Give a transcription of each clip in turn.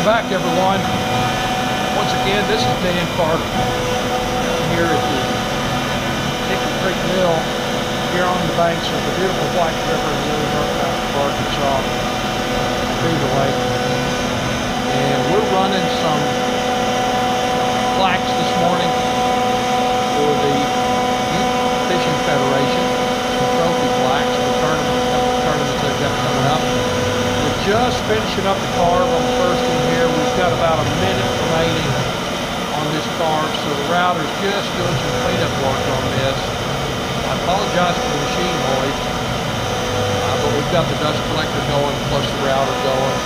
Welcome back, everyone. Once again, this is Dan Carter here at the Hickory Creek Mill here on the banks of the beautiful White River in Lily North Arkansas, Beaver Lake. And we're running some plaques this morning for the Youth Fishing Federation, some trophy plaques for of tournaments they've got coming up. We're just finishing up the carve on the first got about a minute remaining on this carve, so the router's just doing some cleanup work on this. I apologize for the machine noise, uh, but we've got the dust collector going plus the router going.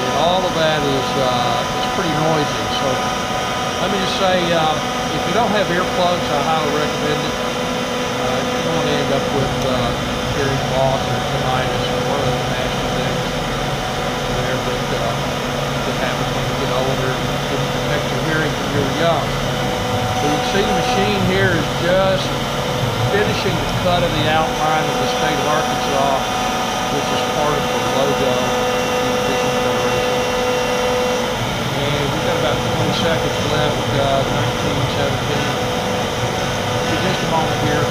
And all of that is uh, pretty noisy. So let me just say, uh, if you don't have earplugs, I highly recommend it. Uh, you don't want to end up with uh, hearing loss or tinnitus or one of those nasty things there that, uh, that happens when you get older and didn't protect your hearing when you were young. So you can see the is just finishing the cut of the outline of the state of Arkansas, which is part of the logo of the Fishing Federation. And we've got about 20 seconds left, uh, 19, 17. So just a moment here.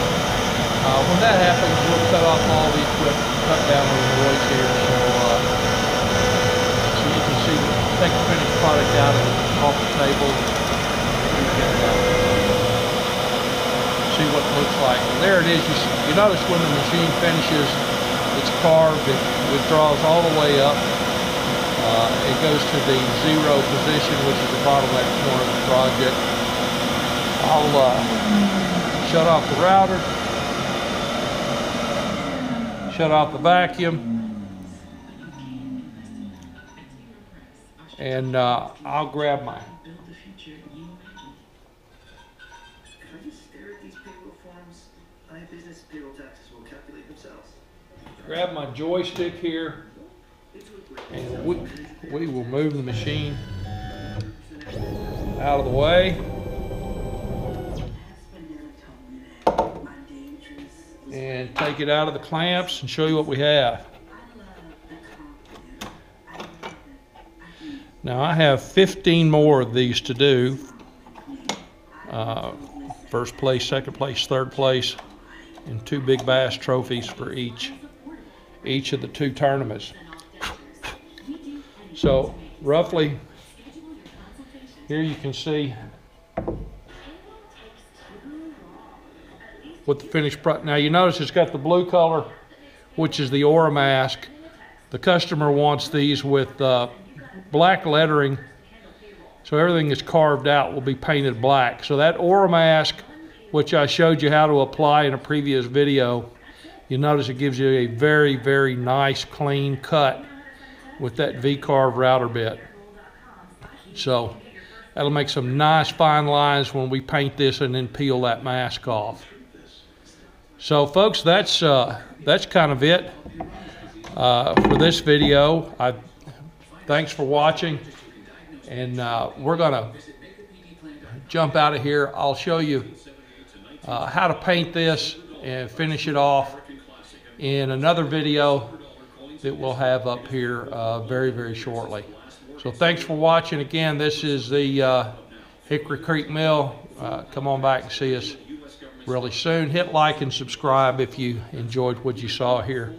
Uh, when that happens, we'll cut off all the equipment, cut down on the noise here, so, uh, so you can see, take the finished product out of the, off the table. You can, uh, see what it looks like. And there it is. You, see, you notice when the machine finishes, it's carved, it withdraws all the way up. Uh, it goes to the zero position, which is the bottleneck point of the project. I'll uh, shut off the router, shut off the vacuum, and uh, I'll grab my these payroll forms, my business payroll taxes will calculate themselves. grab my joystick here, and we, we will move the machine out of the way. and take it out of the clamps and show you what we have. Now I have 15 more of these to do. Uh, first place, second place, third place, and two big bass trophies for each, each of the two tournaments. So roughly, here you can see with the finished product. Now you notice it's got the blue color, which is the Oramask. The customer wants these with uh, black lettering, so everything that's carved out will be painted black. So that Oramask, which I showed you how to apply in a previous video, you notice it gives you a very, very nice clean cut with that V-carve router bit. So that'll make some nice fine lines when we paint this and then peel that mask off. So folks, that's uh, that's kind of it uh, for this video. I thanks for watching, and uh, we're gonna jump out of here. I'll show you uh, how to paint this and finish it off in another video that we'll have up here uh, very very shortly. So thanks for watching. Again, this is the uh, Hickory Creek Mill. come on back and see us really soon. Hit like and subscribe if you enjoyed what you saw here.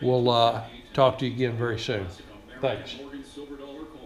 We'll uh, talk to you again very soon. Thanks.